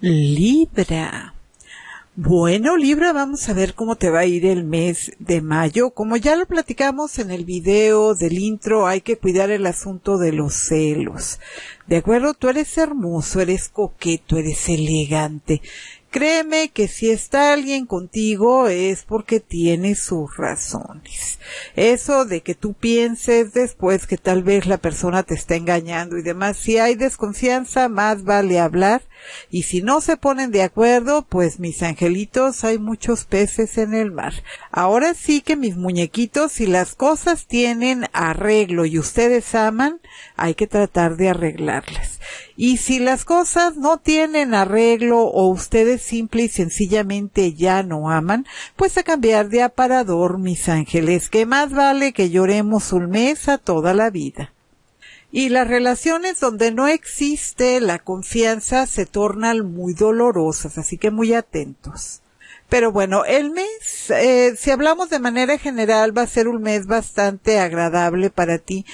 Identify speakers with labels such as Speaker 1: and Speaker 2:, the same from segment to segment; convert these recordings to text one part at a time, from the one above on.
Speaker 1: Libra. Bueno, Libra, vamos a ver cómo te va a ir el mes de mayo. Como ya lo platicamos en el video del intro, hay que cuidar el asunto de los celos. De acuerdo, tú eres hermoso, eres coqueto, eres elegante. Créeme que si está alguien contigo es porque tiene sus razones. Eso de que tú pienses después que tal vez la persona te está engañando y demás, si hay desconfianza, más vale hablar. Y si no se ponen de acuerdo, pues mis angelitos, hay muchos peces en el mar. Ahora sí que mis muñequitos, si las cosas tienen arreglo y ustedes aman, hay que tratar de arreglarlas. Y si las cosas no tienen arreglo o ustedes simple y sencillamente ya no aman, pues a cambiar de aparador, mis ángeles, que más vale que lloremos un mes a toda la vida. Y las relaciones donde no existe la confianza se tornan muy dolorosas, así que muy atentos. Pero bueno, el mes, eh, si hablamos de manera general, va a ser un mes bastante agradable para ti.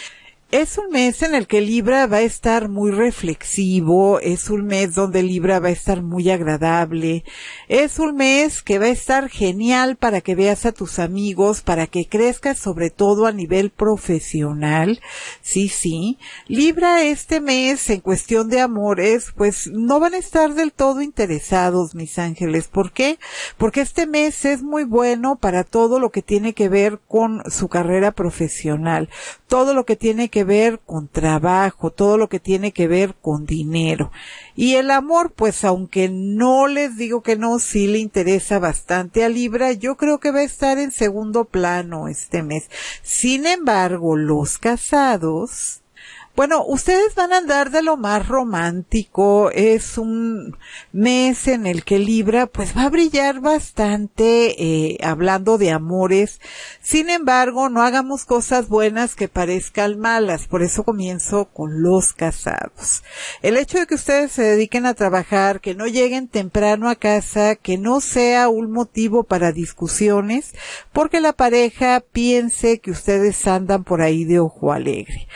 Speaker 1: Es un mes en el que Libra va a estar muy reflexivo, es un mes donde Libra va a estar muy agradable, es un mes que va a estar genial para que veas a tus amigos, para que crezcas sobre todo a nivel profesional. Sí, sí. Libra este mes en cuestión de amores, pues no van a estar del todo interesados, mis ángeles. ¿Por qué? Porque este mes es muy bueno para todo lo que tiene que ver con su carrera profesional, todo lo que tiene que ver con trabajo, todo lo que tiene que ver con dinero. Y el amor, pues aunque no les digo que no, sí le interesa bastante a Libra, yo creo que va a estar en segundo plano este mes. Sin embargo, los casados, bueno, ustedes van a andar de lo más romántico. Es un mes en el que Libra pues va a brillar bastante eh, hablando de amores. Sin embargo, no hagamos cosas buenas que parezcan malas. Por eso comienzo con los casados. El hecho de que ustedes se dediquen a trabajar, que no lleguen temprano a casa, que no sea un motivo para discusiones, porque la pareja piense que ustedes andan por ahí de ojo alegre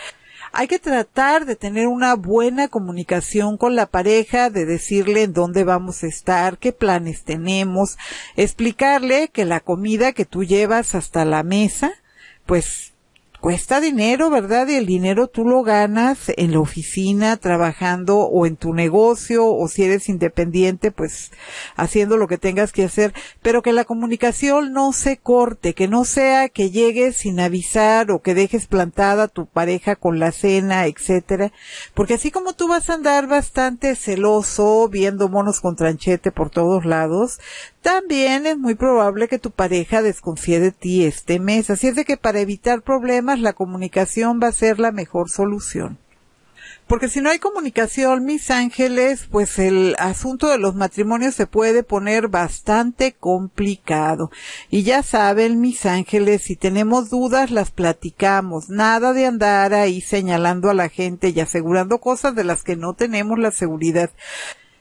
Speaker 1: hay que tratar de tener una buena comunicación con la pareja, de decirle en dónde vamos a estar, qué planes tenemos, explicarle que la comida que tú llevas hasta la mesa, pues cuesta dinero, ¿verdad? Y el dinero tú lo ganas en la oficina, trabajando o en tu negocio, o si eres independiente, pues haciendo lo que tengas que hacer, pero que la comunicación no se corte, que no sea que llegues sin avisar o que dejes plantada a tu pareja con la cena, etcétera, porque así como tú vas a andar bastante celoso, viendo monos con tranchete por todos lados, también es muy probable que tu pareja desconfíe de ti este mes, así es de que para evitar problemas la comunicación va a ser la mejor solución. Porque si no hay comunicación, mis ángeles, pues el asunto de los matrimonios se puede poner bastante complicado. Y ya saben, mis ángeles, si tenemos dudas, las platicamos. Nada de andar ahí señalando a la gente y asegurando cosas de las que no tenemos la seguridad.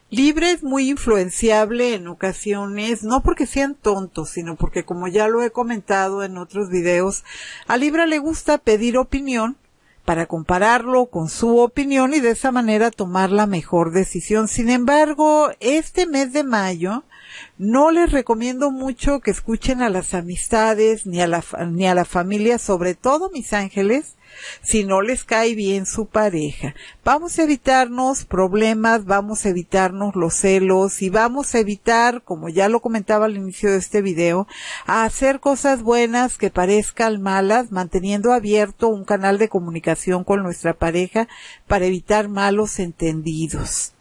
Speaker 1: Libre es muy influenciable en ocasiones, no porque sean tontos, sino porque como ya lo he comentado en otros videos, a Libra le gusta pedir opinión para compararlo con su opinión y de esa manera tomar la mejor decisión. Sin embargo, este mes de mayo no les recomiendo mucho que escuchen a las amistades ni a la, ni a la familia, sobre todo mis ángeles, si no les cae bien su pareja. Vamos a evitarnos problemas, vamos a evitarnos los celos y vamos a evitar, como ya lo comentaba al inicio de este video, a hacer cosas buenas que parezcan malas, manteniendo abierto un canal de comunicación con nuestra pareja para evitar malos entendidos.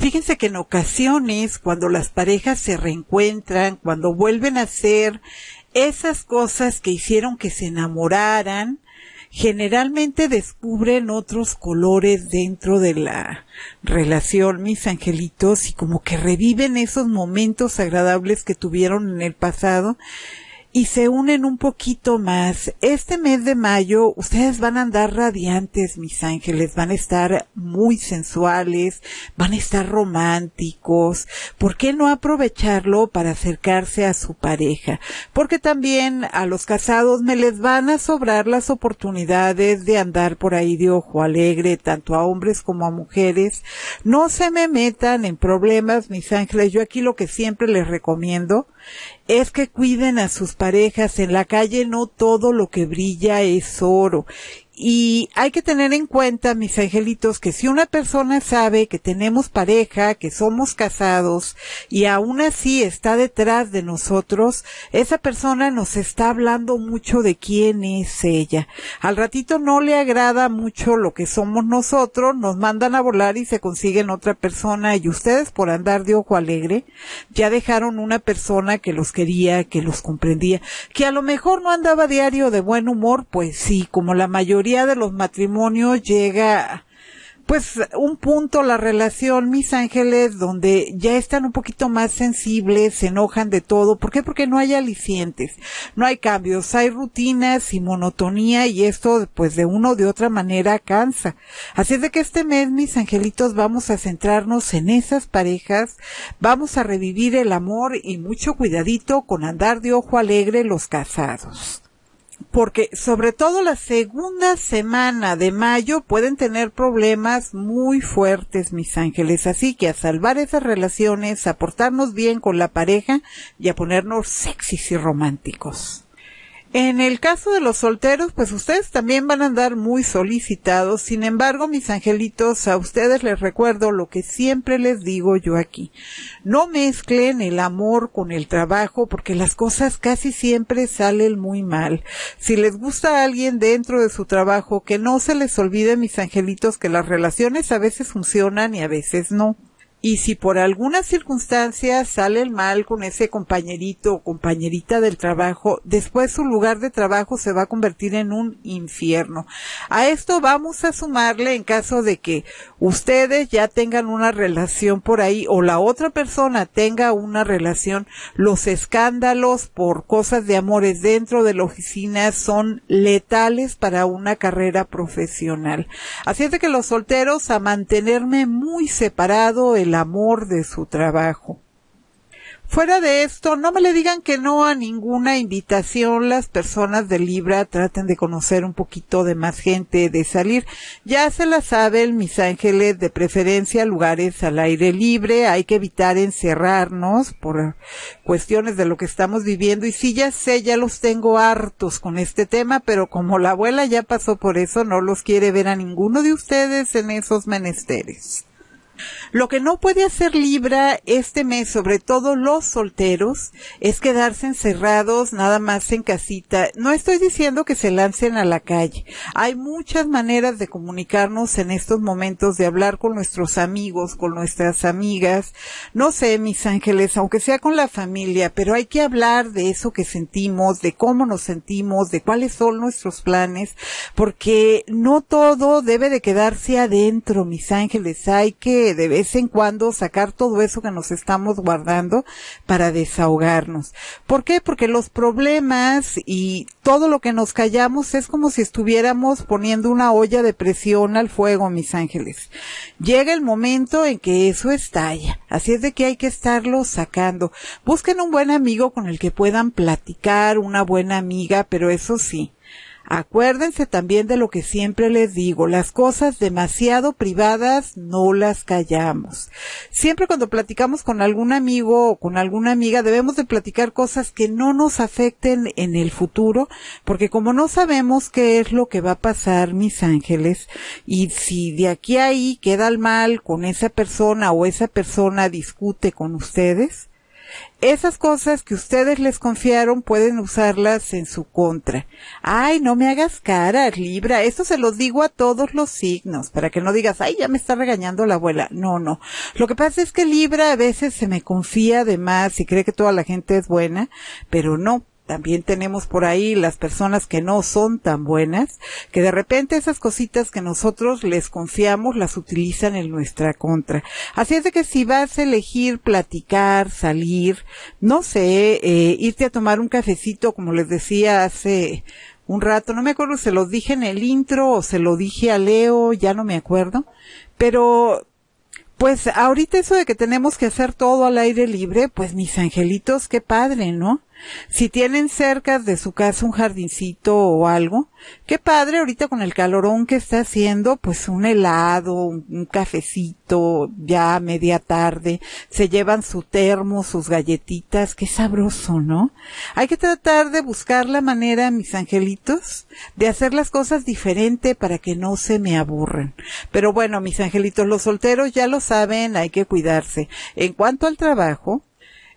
Speaker 1: Fíjense que en ocasiones, cuando las parejas se reencuentran, cuando vuelven a hacer esas cosas que hicieron que se enamoraran, generalmente descubren otros colores dentro de la relación, mis angelitos, y como que reviven esos momentos agradables que tuvieron en el pasado. Y se unen un poquito más. Este mes de mayo ustedes van a andar radiantes, mis ángeles, van a estar muy sensuales, van a estar románticos. ¿Por qué no aprovecharlo para acercarse a su pareja? Porque también a los casados me les van a sobrar las oportunidades de andar por ahí de ojo alegre, tanto a hombres como a mujeres. No se me metan en problemas, mis ángeles. Yo aquí lo que siempre les recomiendo es que cuiden a sus parejas. En la calle no todo lo que brilla es oro. Y hay que tener en cuenta, mis angelitos, que si una persona sabe que tenemos pareja, que somos casados, y aún así está detrás de nosotros, esa persona nos está hablando mucho de quién es ella. Al ratito no le agrada mucho lo que somos nosotros, nos mandan a volar y se consiguen otra persona, y ustedes por andar de ojo alegre, ya dejaron una persona que los quería, que los comprendía, que a lo mejor no andaba diario de buen humor, pues sí, como la mayoría de los matrimonios llega pues un punto la relación, mis ángeles, donde ya están un poquito más sensibles, se enojan de todo. ¿Por qué? Porque no hay alicientes, no hay cambios, hay rutinas y monotonía y esto pues de una o de otra manera cansa. Así es de que este mes, mis angelitos, vamos a centrarnos en esas parejas, vamos a revivir el amor y mucho cuidadito con andar de ojo alegre los casados porque sobre todo la segunda semana de mayo pueden tener problemas muy fuertes, mis ángeles. Así que a salvar esas relaciones, a portarnos bien con la pareja y a ponernos sexys y románticos. En el caso de los solteros, pues ustedes también van a andar muy solicitados. Sin embargo, mis angelitos, a ustedes les recuerdo lo que siempre les digo yo aquí. No mezclen el amor con el trabajo porque las cosas casi siempre salen muy mal. Si les gusta a alguien dentro de su trabajo, que no se les olvide, mis angelitos, que las relaciones a veces funcionan y a veces no. Y si por alguna circunstancia sale el mal con ese compañerito o compañerita del trabajo, después su lugar de trabajo se va a convertir en un infierno. A esto vamos a sumarle en caso de que ustedes ya tengan una relación por ahí o la otra persona tenga una relación, los escándalos por cosas de amores dentro de la oficina son letales para una carrera profesional. Así es de que los solteros a mantenerme muy separado el amor de su trabajo. Fuera de esto, no me le digan que no a ninguna invitación. Las personas de Libra traten de conocer un poquito de más gente, de salir. Ya se la saben, mis ángeles, de preferencia lugares al aire libre. Hay que evitar encerrarnos por cuestiones de lo que estamos viviendo. Y sí, ya sé, ya los tengo hartos con este tema, pero como la abuela ya pasó por eso, no los quiere ver a ninguno de ustedes en esos menesteres. Lo que no puede hacer Libra este mes, sobre todo los solteros, es quedarse encerrados nada más en casita. No estoy diciendo que se lancen a la calle. Hay muchas maneras de comunicarnos en estos momentos, de hablar con nuestros amigos, con nuestras amigas. No sé, mis ángeles, aunque sea con la familia, pero hay que hablar de eso que sentimos, de cómo nos sentimos, de cuáles son nuestros planes, porque no todo debe de quedarse adentro, mis ángeles. Hay que de vez en cuando sacar todo eso que nos estamos guardando para desahogarnos. ¿Por qué? Porque los problemas y todo lo que nos callamos es como si estuviéramos poniendo una olla de presión al fuego, mis ángeles. Llega el momento en que eso estalla. Así es de que hay que estarlo sacando. Busquen un buen amigo con el que puedan platicar, una buena amiga, pero eso sí, Acuérdense también de lo que siempre les digo, las cosas demasiado privadas no las callamos. Siempre cuando platicamos con algún amigo o con alguna amiga debemos de platicar cosas que no nos afecten en el futuro, porque como no sabemos qué es lo que va a pasar, mis ángeles, y si de aquí a ahí queda el mal con esa persona o esa persona discute con ustedes, esas cosas que ustedes les confiaron pueden usarlas en su contra. Ay, no me hagas cara, Libra. Esto se lo digo a todos los signos, para que no digas, ay, ya me está regañando la abuela. No, no. Lo que pasa es que Libra a veces se me confía de más y cree que toda la gente es buena, pero no también tenemos por ahí las personas que no son tan buenas, que de repente esas cositas que nosotros les confiamos las utilizan en nuestra contra. Así es de que si vas a elegir platicar, salir, no sé, eh, irte a tomar un cafecito, como les decía hace un rato, no me acuerdo, se lo dije en el intro o se lo dije a Leo, ya no me acuerdo, pero pues ahorita eso de que tenemos que hacer todo al aire libre, pues mis angelitos, qué padre, ¿no? Si tienen cerca de su casa un jardincito o algo, qué padre ahorita con el calorón que está haciendo, pues un helado, un, cafecito, ya media tarde, se llevan su termo, sus galletitas, qué sabroso, ¿no? Hay que tratar de buscar la manera, mis angelitos, de hacer las cosas diferente para que no se me aburren. Pero bueno, mis angelitos, los solteros ya lo saben, hay que cuidarse. En cuanto al trabajo,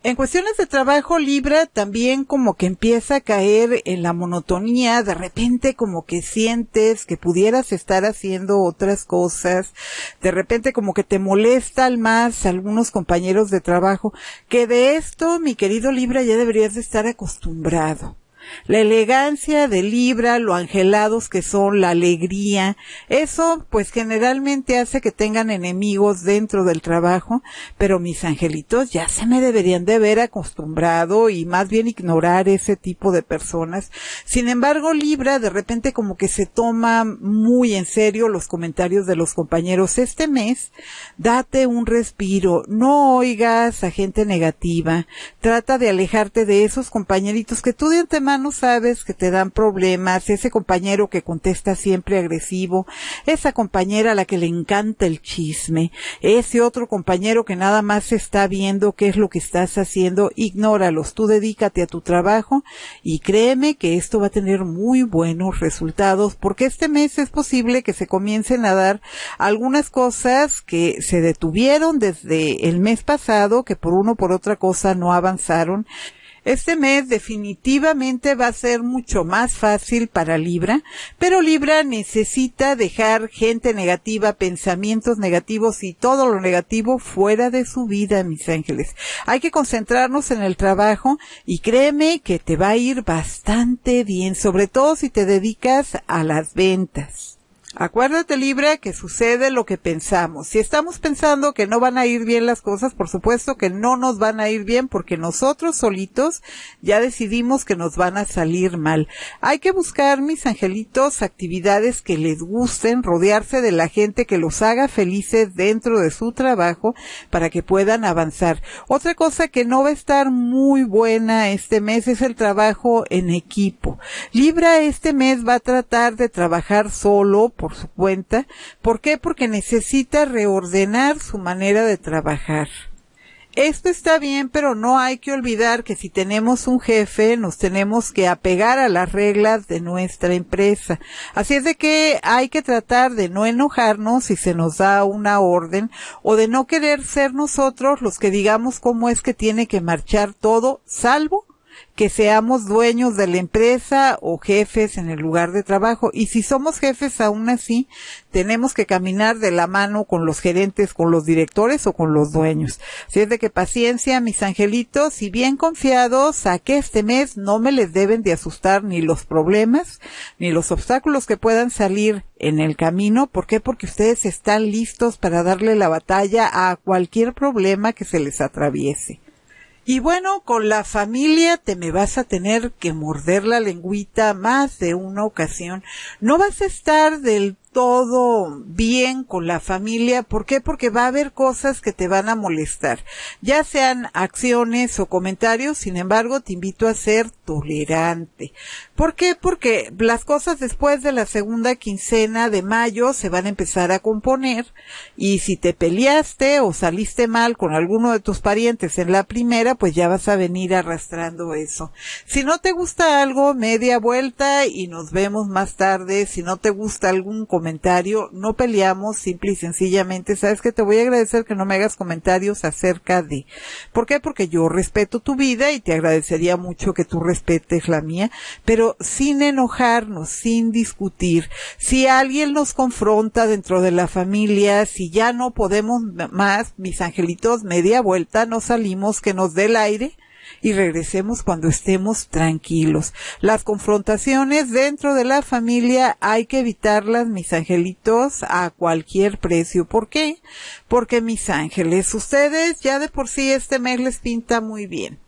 Speaker 1: en cuestiones de trabajo, Libra también como que empieza a caer en la monotonía, de repente como que sientes que pudieras estar haciendo otras cosas, de repente como que te molestan más algunos compañeros de trabajo, que de esto, mi querido Libra, ya deberías de estar acostumbrado la elegancia de Libra, lo angelados que son, la alegría, eso pues generalmente hace que tengan enemigos dentro del trabajo, pero mis angelitos ya se me deberían de ver acostumbrado y más bien ignorar ese tipo de personas. Sin embargo, Libra de repente como que se toma muy en serio los comentarios de los compañeros. Este mes, date un respiro, no oigas a gente negativa, trata de alejarte de esos compañeritos que tú de antemano no sabes que te dan problemas, ese compañero que contesta siempre agresivo, esa compañera a la que le encanta el chisme, ese otro compañero que nada más está viendo qué es lo que estás haciendo, ignóralos, tú dedícate a tu trabajo y créeme que esto va a tener muy buenos resultados porque este mes es posible que se comiencen a dar algunas cosas que se detuvieron desde el mes pasado, que por uno por otra cosa no avanzaron este mes definitivamente va a ser mucho más fácil para Libra, pero Libra necesita dejar gente negativa, pensamientos negativos y todo lo negativo fuera de su vida, mis ángeles. Hay que concentrarnos en el trabajo y créeme que te va a ir bastante bien, sobre todo si te dedicas a las ventas. Acuérdate, Libra, que sucede lo que pensamos. Si estamos pensando que no van a ir bien las cosas, por supuesto que no nos van a ir bien porque nosotros solitos ya decidimos que nos van a salir mal. Hay que buscar, mis angelitos, actividades que les gusten, rodearse de la gente que los haga felices dentro de su trabajo para que puedan avanzar. Otra cosa que no va a estar muy buena este mes es el trabajo en equipo. Libra este mes va a tratar de trabajar solo por su cuenta. ¿Por qué? Porque necesita reordenar su manera de trabajar. Esto está bien, pero no hay que olvidar que si tenemos un jefe, nos tenemos que apegar a las reglas de nuestra empresa. Así es de que hay que tratar de no enojarnos si se nos da una orden o de no querer ser nosotros los que digamos cómo es que tiene que marchar todo, salvo que seamos dueños de la empresa o jefes en el lugar de trabajo. Y si somos jefes aún así, tenemos que caminar de la mano con los gerentes, con los directores o con los dueños. Si es de que paciencia, mis angelitos, y bien confiados a que este mes no me les deben de asustar ni los problemas, ni los obstáculos que puedan salir en el camino. ¿Por qué? Porque ustedes están listos para darle la batalla a cualquier problema que se les atraviese. Y bueno, con la familia te me vas a tener que morder la lengüita más de una ocasión. No vas a estar del todo bien con la familia. ¿Por qué? Porque va a haber cosas que te van a molestar, ya sean acciones o comentarios. Sin embargo, te invito a ser tolerante. ¿Por qué? Porque las cosas después de la segunda quincena de mayo se van a empezar a componer y si te peleaste o saliste mal con alguno de tus parientes en la primera, pues ya vas a venir arrastrando eso. Si no te gusta algo, media vuelta y nos vemos más tarde. Si no te gusta algún comentario, comentario, no peleamos, simple y sencillamente, sabes que te voy a agradecer que no me hagas comentarios acerca de, ¿por qué? Porque yo respeto tu vida y te agradecería mucho que tú respetes la mía, pero sin enojarnos, sin discutir. Si alguien nos confronta dentro de la familia, si ya no podemos más, mis angelitos, media vuelta, nos salimos, que nos dé el aire, y regresemos cuando estemos tranquilos. Las confrontaciones dentro de la familia hay que evitarlas, mis angelitos, a cualquier precio. ¿Por qué? Porque mis ángeles, ustedes ya de por sí este mes les pinta muy bien.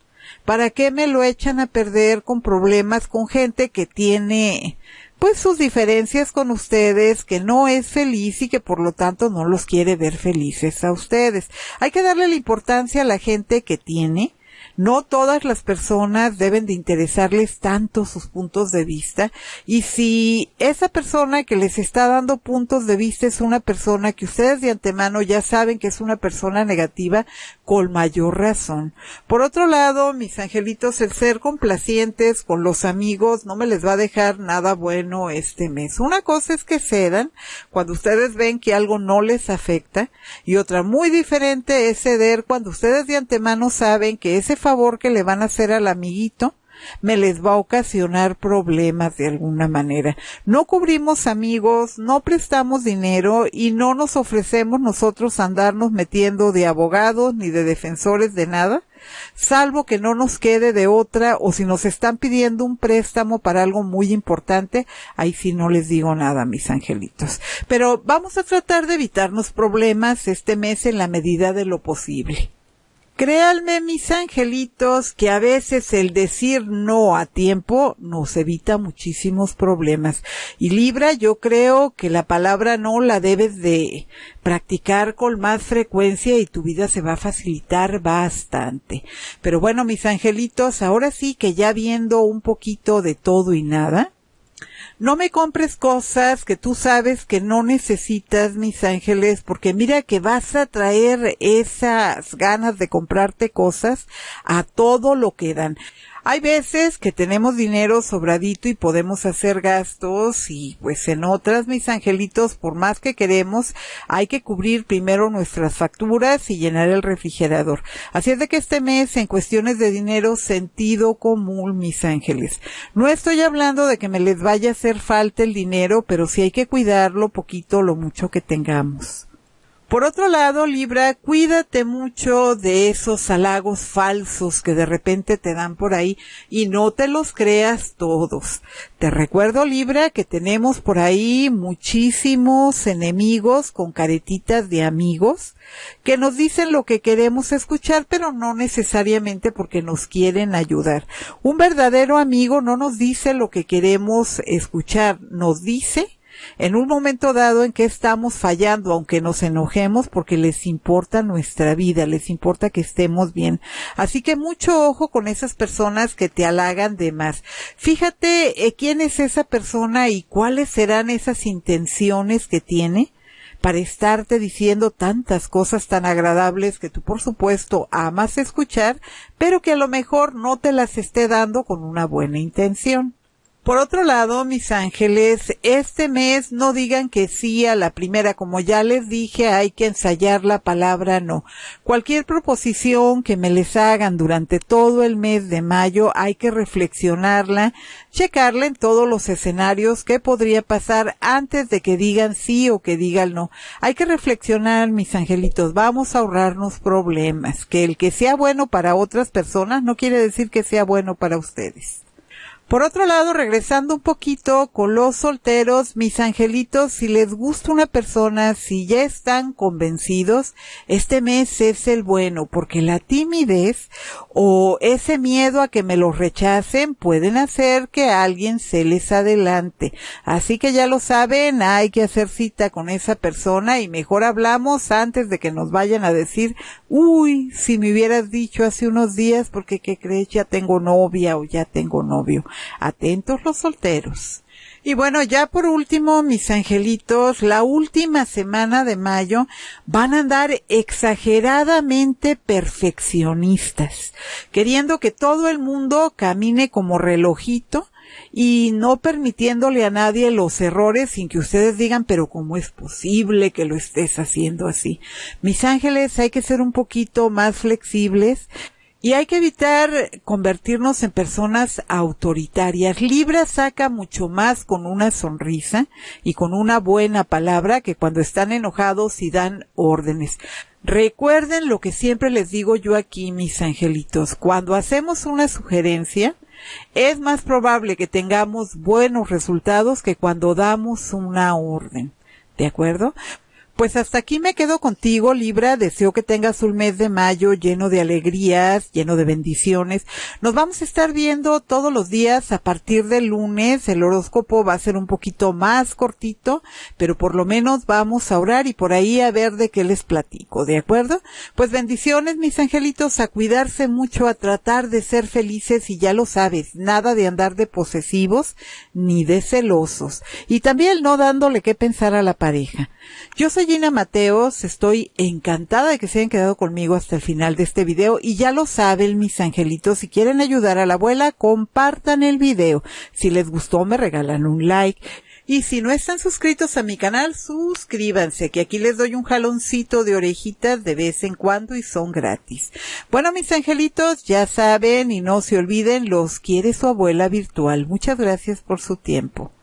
Speaker 1: ¿Para qué me lo echan a perder con problemas con gente que tiene pues sus diferencias con ustedes, que no es feliz y que por lo tanto no los quiere ver felices a ustedes. Hay que darle la importancia a la gente que tiene, no todas las personas deben de interesarles tanto sus puntos de vista y si esa persona que les está dando puntos de vista es una persona que ustedes de antemano ya saben que es una persona negativa, con mayor razón. Por otro lado, mis angelitos, el ser complacientes con los amigos no me les va a dejar nada bueno este mes. Una cosa es que cedan cuando ustedes ven que algo no les afecta y otra muy diferente es ceder cuando ustedes de antemano saben que ese favor que le van a hacer al amiguito me les va a ocasionar problemas de alguna manera. No cubrimos amigos, no prestamos dinero y no nos ofrecemos nosotros andarnos metiendo de abogados ni de defensores de nada, salvo que no nos quede de otra o si nos están pidiendo un préstamo para algo muy importante, ahí sí no les digo nada, mis angelitos. Pero vamos a tratar de evitarnos problemas este mes en la medida de lo posible. Créanme, mis angelitos, que a veces el decir no a tiempo nos evita muchísimos problemas. Y Libra, yo creo que la palabra no la debes de practicar con más frecuencia y tu vida se va a facilitar bastante. Pero bueno, mis angelitos, ahora sí que ya viendo un poquito de todo y nada, no me compres cosas que tú sabes que no necesitas, mis ángeles, porque mira que vas a traer esas ganas de comprarte cosas a todo lo que dan. Hay veces que tenemos dinero sobradito y podemos hacer gastos y pues en otras, mis angelitos, por más que queremos, hay que cubrir primero nuestras facturas y llenar el refrigerador. Así es de que este mes, en cuestiones de dinero, sentido común, mis ángeles. No estoy hablando de que me les vaya a hacer falta el dinero, pero sí hay que cuidarlo poquito, lo mucho que tengamos. Por otro lado, Libra, cuídate mucho de esos halagos falsos que de repente te dan por ahí y no te los creas todos. Te recuerdo, Libra, que tenemos por ahí muchísimos enemigos con caretitas de amigos que nos dicen lo que queremos escuchar, pero no necesariamente porque nos quieren ayudar. Un verdadero amigo no nos dice lo que queremos escuchar, nos dice en un momento dado en que estamos fallando, aunque nos enojemos porque les importa nuestra vida, les importa que estemos bien. Así que mucho ojo con esas personas que te halagan de más. Fíjate eh, quién es esa persona y cuáles serán esas intenciones que tiene para estarte diciendo tantas cosas tan agradables que tú por supuesto amas escuchar, pero que a lo mejor no te las esté dando con una buena intención. Por otro lado, mis ángeles, este mes no digan que sí a la primera. Como ya les dije, hay que ensayar la palabra no. Cualquier proposición que me les hagan durante todo el mes de mayo, hay que reflexionarla, checarla en todos los escenarios que podría pasar antes de que digan sí o que digan no. Hay que reflexionar, mis angelitos. Vamos a ahorrarnos problemas. Que el que sea bueno para otras personas no quiere decir que sea bueno para ustedes. Por otro lado, regresando un poquito con los solteros, mis angelitos, si les gusta una persona, si ya están convencidos, este mes es el bueno, porque la timidez o ese miedo a que me los rechacen pueden hacer que alguien se les adelante. Así que ya lo saben, hay que hacer cita con esa persona y mejor hablamos antes de que nos vayan a decir, uy, si me hubieras dicho hace unos días, porque qué crees, ya tengo novia o ya tengo novio. Atentos los solteros. Y bueno, ya por último, mis angelitos, la última semana de mayo van a andar exageradamente perfeccionistas, queriendo que todo el mundo camine como relojito y no permitiéndole a nadie los errores sin que ustedes digan, pero ¿cómo es posible que lo estés haciendo así? Mis ángeles, hay que ser un poquito más flexibles y hay que evitar convertirnos en personas autoritarias. Libra saca mucho más con una sonrisa y con una buena palabra que cuando están enojados y dan órdenes. Recuerden lo que siempre les digo yo aquí, mis angelitos, cuando hacemos una sugerencia, es más probable que tengamos buenos resultados que cuando damos una orden. ¿De acuerdo? Pues hasta aquí me quedo contigo, Libra. Deseo que tengas un mes de mayo lleno de alegrías, lleno de bendiciones. Nos vamos a estar viendo todos los días a partir del lunes. El horóscopo va a ser un poquito más cortito, pero por lo menos vamos a orar y por ahí a ver de qué les platico, ¿de acuerdo? Pues bendiciones, mis angelitos, a cuidarse mucho, a tratar de ser felices y ya lo sabes, nada de andar de posesivos ni de celosos. Y también no dándole que pensar a la pareja. Yo soy Gina Mateos, estoy encantada de que se hayan quedado conmigo hasta el final de este video y ya lo saben mis angelitos, si quieren ayudar a la abuela, compartan el video. Si les gustó, me regalan un like. Y si no están suscritos a mi canal, suscríbanse, que aquí les doy un jaloncito de orejitas de vez en cuando y son gratis. Bueno, mis angelitos, ya saben y no se olviden, los quiere su abuela virtual. Muchas gracias por su tiempo.